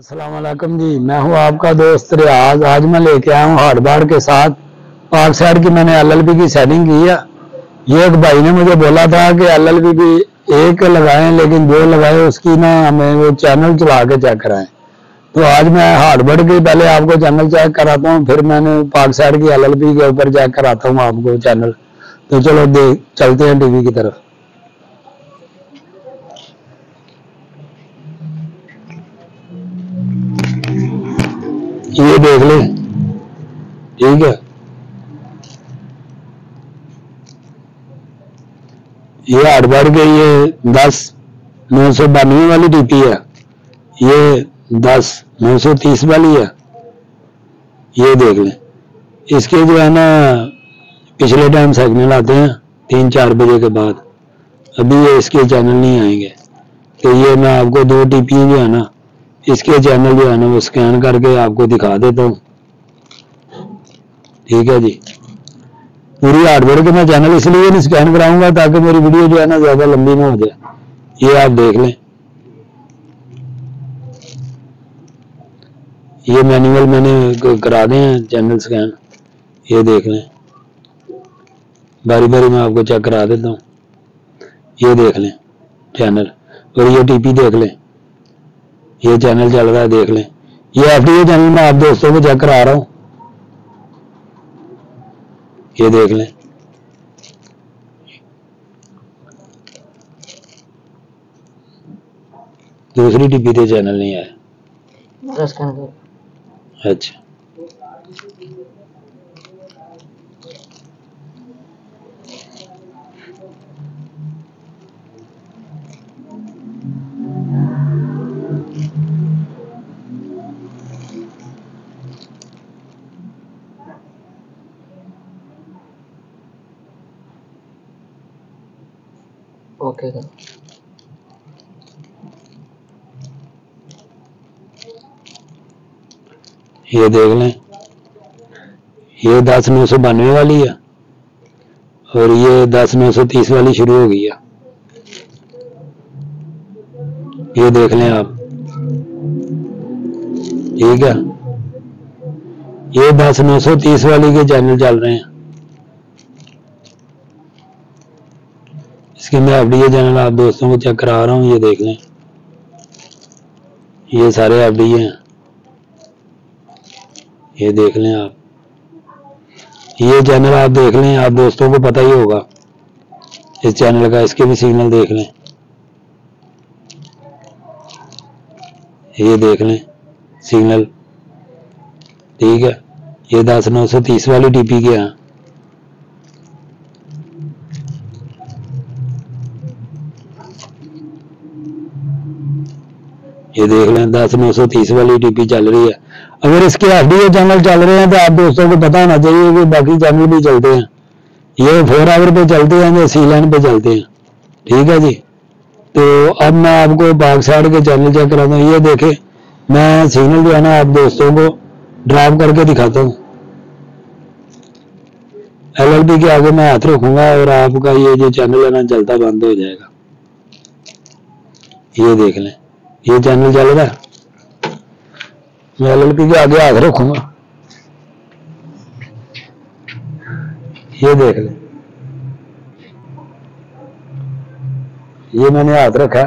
वालेकुम जी। मैं हूँ आपका दोस्त रियाज। आज मैं लेके आया हूँ हार्डबार के साथ। पार्क साइड की मैंने एलएलबी की सेटिंग की है। ये एक भाई ने मुझे बोला था कि एलएलबी भी एक लगाएँ, लेकिन जो लगाए उसकी ना हमें वो चैनल चला के चेक कराएँ। तो आज मैं हार्डबर्ड की पहले आपको चैनल चेक कराता हूँ, फिर मैंने पार्क साइड की एल के ऊपर चेक कराता हूँ आपको चैनल तो चलो देख, चलते हैं टीवी की तरफ़। देख ले। ठीक है? ये आठ बार के ये दस, नौ सौ बानवे वाली टीपी है। ये दस, नौ सौ तीस वाली है। ये देख लें। इसके जो है ना, पिछले टाइम सिग्नल आते हैं, तीन चार बजे के बाद। अभी ये इसके चैनल नहीं आएँगे। तो ये मैं आपको दो टीपी जो है ना इसके चैनल जो है ना, वो स्कैन करके आपको दिखा देता हूँ। ठीक है जी। पूरी हार्डवेयर के मैं चैनल इसलिए नहीं स्कैन कराऊँगा ताकि मेरी वीडियो जो है ना, ज़्यादा लंबी ना हो जाए। ये आप देख लें। ये मैनुअल मैंने करा दे हैं चैनल स्कैन ये देख लें। बारी बारी मैं आपको चेक करा देता हूँ। ये देख लें चैनल और ये टीपी देख लें। ये चैनल चल रहा है देख लें। ये एफ़ चैनल मैं आप दोस्तों को चेक करा रहा हूँ। ये देख लें। दूसरी टीपी पे चैनल नहीं आया। अच्छा। ओके सर ये देख लें। ये दस नौ सौ बानवे वाली है और ये दस नौ सौ तीस वाली शुरू हो गई है। ये देख लें आप। ठीक है? ये दस नौ सौ तीस वाली के चैनल चल रहे हैं। इसके मैं एफडीए चैनल आप दोस्तों को चेक करा रहा हूँ, ये देख लें। ये सारे एफडीए हैं। ये देख लें आप। ये चैनल आप देख लें, आप दोस्तों को पता ही होगा। इस चैनल का, इसके भी सिग्नल देख लें। ये देख लें सिग्नल ठीक है? ये दस नौ सौ तीस वाली टीपी के हैं। ये देख लें, दस नौ सौ तीस वाली टीपी चल रही है। अगर इसके एफ़ चैनल चल रहे हैं तो आप दोस्तों को पता होना चाहिए कि बाकी चैनल भी चलते हैं। ये फोर आवर पे चलते हैं, या सी लाइन पे चलते हैं। ठीक है जी? तो अब मैं आपको बाग साइड के चैनल चेक कराता हूँ। ये देखे, मैं सिग्नल जो है ना, आप दोस्तों को ड्राप करके दिखाता हूँ। एल के आगे मैं हाथ रखूँगा और आपका ये जो चैनल है ना चलता बंद हो जाएगा। ये देख लें। ये चैनल चल रहा है। मैं एल के आगे हाथ रखूँगा। ये देख ले। ये मैंने हाथ रखा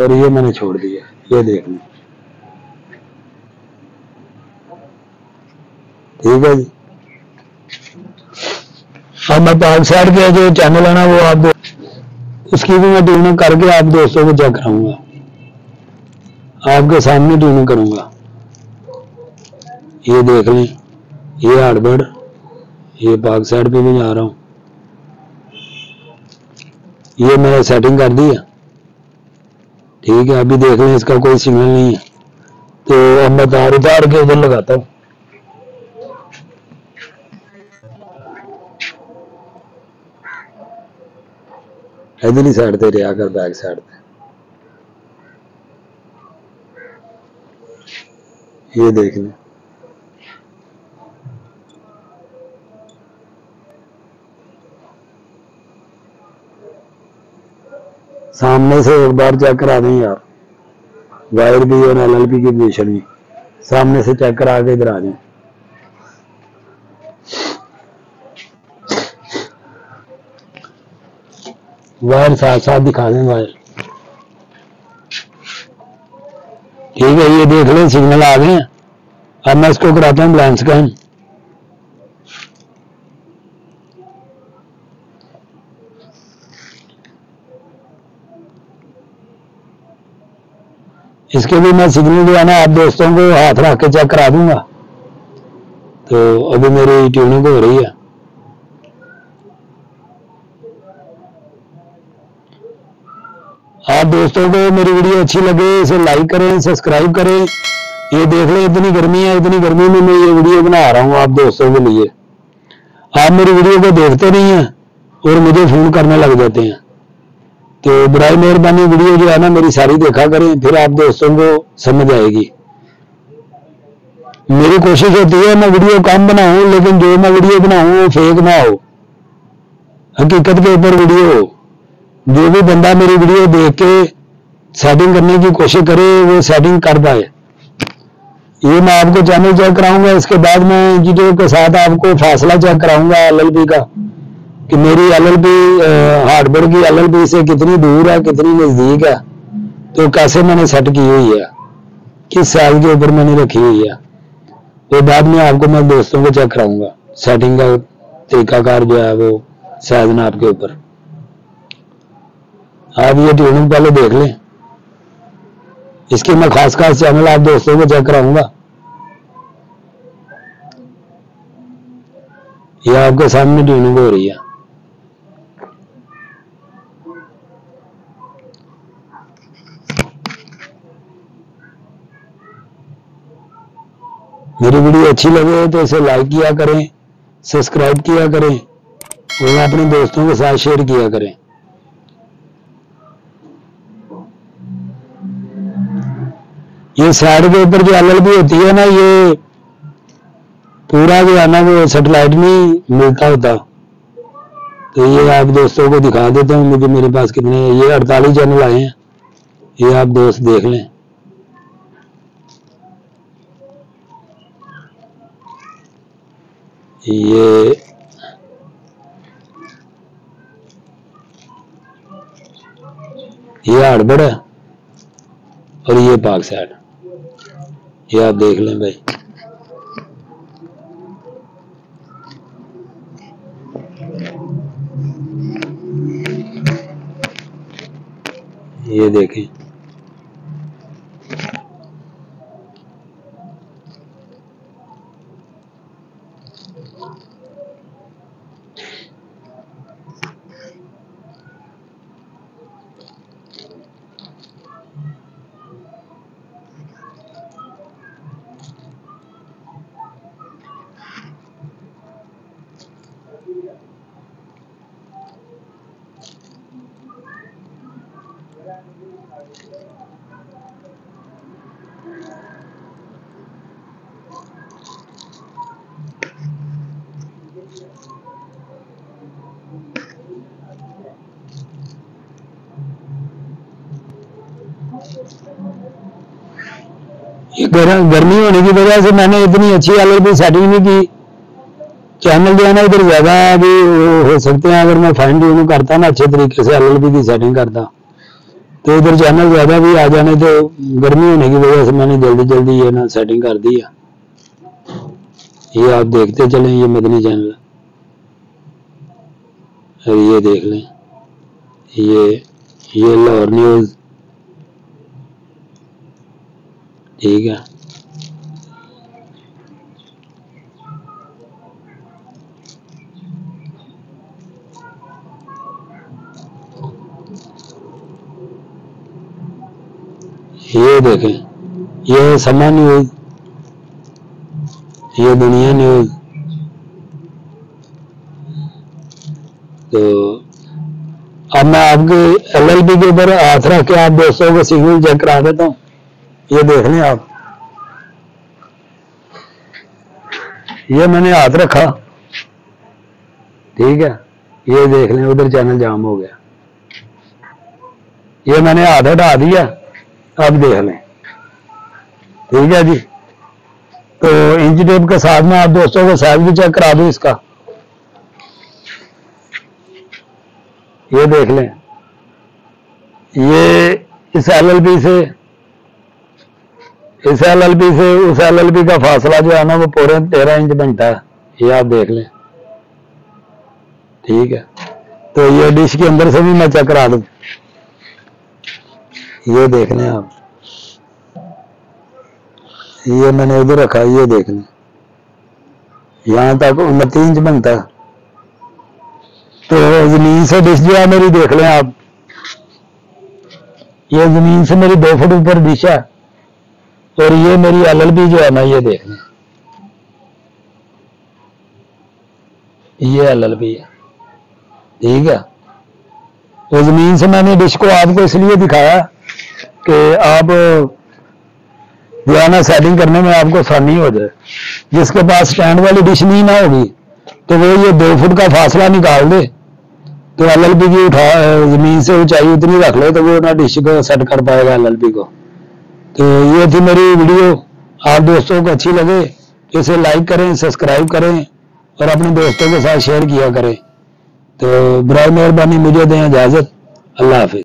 और ये मैंने छोड़ दिया। ये देख लें। ठीक है जी। अब मैं पाक साइड के जो चैनल है ना, वो आप उसकी भी मैं ट्यूनिंग करके आप दोस्तों को चेक कराऊँगा। आपके सामने ट्यूनिंग करूँगा। ये देख लें ये हार्डबर्ड ये पाक साइड पे भी जा रहा हूँ। ये मैंने सेटिंग कर दी है। ठीक है, अभी देख लें इसका कोई सिग्नल नहीं है। तो अब मैं तार उतार के उधर लगाता हूँ। इधरली साइड ते रहा कर बैक साइड पे। ये देख लें सामने से एक बार चेक करा दें यार। वायर भी और एल की पोजिशन भी। सामने से चेक करा के इधर आ जाए। वायर साथ साथ दिखा दें वायर ठीक है ये देख लें सिग्नल आ गए अब मैं इसको कराता हूँ ब्लाइन स्कैन इसके भी मैं सिग्नल जो है ना आप दोस्तों को हाथ रख के चेक करा दूँगा। तो अभी मेरी ट्यूनिंग हो रही है। आप दोस्तों को मेरी वीडियो अच्छी लगे, इसे लाइक करें सब्सक्राइब करें। ये देख लें, इतनी गर्मी है, इतनी गर्मी में मैं ये वीडियो बना रहा हूँ आप दोस्तों के लिए। आप मेरी वीडियो को देखते नहीं हैं और मुझे फ़ोन करने लग जाते हैं। तो बुराई, मेहरबानी, वीडियो जो है ना, मेरी सारी देखा करें, फिर आप दोस्तों को समझ आएगी। मेरी कोशिश होती है, मैं वीडियो कम बनाऊँ, लेकिन जो मैं वीडियो बनाऊँ, वो फेक ना हो। हकीकत के ऊपर वीडियो हो। जो भी बंदा मेरी वीडियो देख के सेटिंग करने की कोशिश करे, वो सेटिंग कर पाए। ये मैं आपको चैनल चेक कराऊँगा, इसके बाद मैं इंजीनियर के साथ आपको फासला चेक कराऊँगा एलएलबी का, कि मेरी एलएलबी हार्डवेयर की एलएलबी से कितनी दूर है, कितनी नज़दीक है तो कैसे मैंने सेट की हुई है, किस साइज़ के ऊपर मैंने रखी हुई है। तो बाद में आपको मैं दोस्तों को चेक कराऊँगा सेटिंग का तरीकाकार जो है वो साइज़ नाप के ऊपर। आप ये ट्यूनिंग पहले देख लें। इसके मैं खास खास चैनल आप दोस्तों को चेक कराऊँगा। ये आपके सामने ट्यूनिंग हो रही है। मेरी वीडियो अच्छी लगे तो इसे लाइक किया करें सब्सक्राइब किया करें और अपने दोस्तों के साथ शेयर किया करें। ये साइड के ऊपर जो एल होती है ना, ये पूरा जो है ना, वो सेटेलाइट नहीं मिलता होता। तो ये आप दोस्तों को दिखा देता हूँ, मुझे मेरे पास कितने ये अड़तालीस चैनल आए हैं। ये आप दोस्त देख लें। ये ये हड़बड़ है और ये पाक साइड। ये आप देख लें भाई। ये देखें। गर, गर्मी होने की वजह से मैंने इतनी अच्छी एलएलबी सेटिंग नहीं की चैनल जो है ना इधर ज़्यादा भी हो सकते हैं अगर मैं फाइन ट्यून करता ना अच्छे तरीके से एलएलबी की सेटिंग करता तो इधर चैनल ज़्यादा भी आ जाने तो गर्मी होने की वजह से मैंने जल्दी जल्दी ये ना सेटिंग कर दी है ये आप देखते चलें ये मदनी चैनल ये देख लें ये ये लाहौर न्यूज़ ठीक है। ये देखें, ये समा न्यूज़ ये दुनिया न्यूज़ तो अब मैं आपके एलएलबी के ऊपर हाथ रख के आप दोस्तों को सिग्नल चेक करा देता हूँ। ये देख लें आप। ये मैंने हाथ रखा। ठीक है? ये देख लें, उधर चैनल जाम हो गया। ये मैंने हाथ हटा दिया, अब देख लें। ठीक है जी? तो इंच टेप के साथ में आप दोस्तों को साइज़ भी चेक करा दूँ इसका। ये देख लें। ये इस एलएलबी से इस एल एल एलएलबी से उस एल एल एलएलबी का फासला जो है ना, वो पूरे तेरह इंच बनता है। ये आप देख लें। ठीक है। तो ये डिश के अंदर से भी मैं चेक करा दूँ। ये देख लें आप। ये मैंने उधर रखा, ये देख लें। यहाँ तक उनतीस इंच बनता तो ज़मीन से डिश जो है, मेरी देख लें आप। ये ज़मीन से मेरी दो फुट ऊपर डिश है। और ये मेरी एल एल एलएलबी जो है ना, ये देख लें। ये एलएलबी है। ठीक है? तो ज़मीन से मैंने डिश को आपको इसलिए दिखाया कि आप जो है ना सेटिंग करने में आपको आसानी हो जाए। जिसके पास स्टैंड वाली डिश नहीं ना होगी तो वो ये दो फुट का फासला निकाल दे। तो एल एल एलएलबी की उठा, ज़मीन से ऊंचाई उतनी रख ले तो वो ना डिश को सेट कर पाएगा एल एल एलएलबी को। तो ये थी मेरी वीडियो। आप दोस्तों को अच्छी लगे तो इसे लाइक करें सब्सक्राइब करें और अपने दोस्तों के साथ शेयर किया करें। तो बर मेहरबानी, मुझे दें इजाज़त। अल्लाह हाफिज।